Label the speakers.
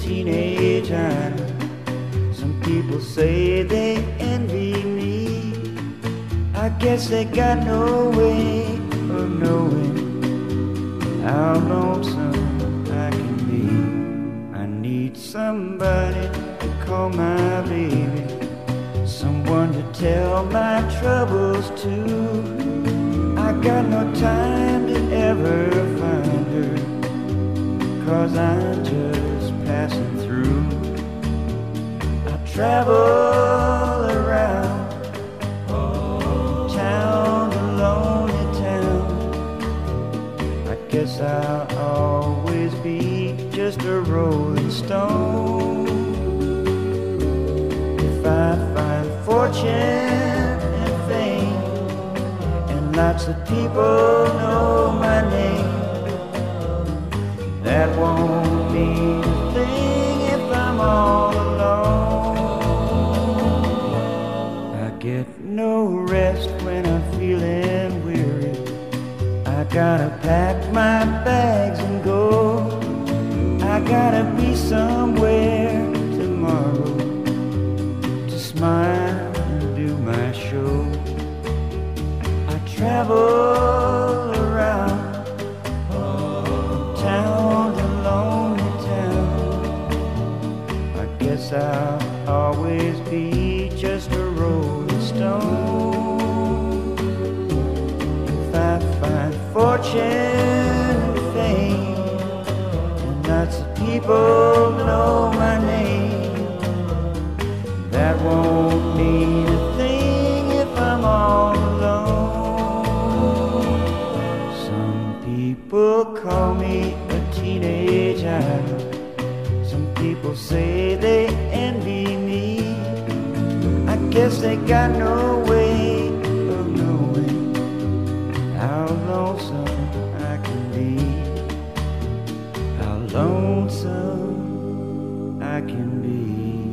Speaker 1: teenage idol. Some people say they envy me. I guess they got no way of knowing how lonesome I can be. I need somebody to call my baby, someone to tell my troubles to. I got no time to ever find her, cause I'm just passing through. I travel around town to lonely town. I guess I'll always be just a rolling stone. If I find fortune and fame, and lots of people know my name, that won't mean a thing if I'm all alone. I get no rest when I'm feeling weary. I gotta pack my bags and go. I gotta be somewhere tomorrow to smile and do my show. I travel guess I'll always be just a rolling stone. If I find fortune and fame, and lots of people know my name, that won't mean a thing if I'm all alone. Some people call me a teenage idol. Some people say guess they got no way of knowing how lonesome I can be. How lonesome I can be.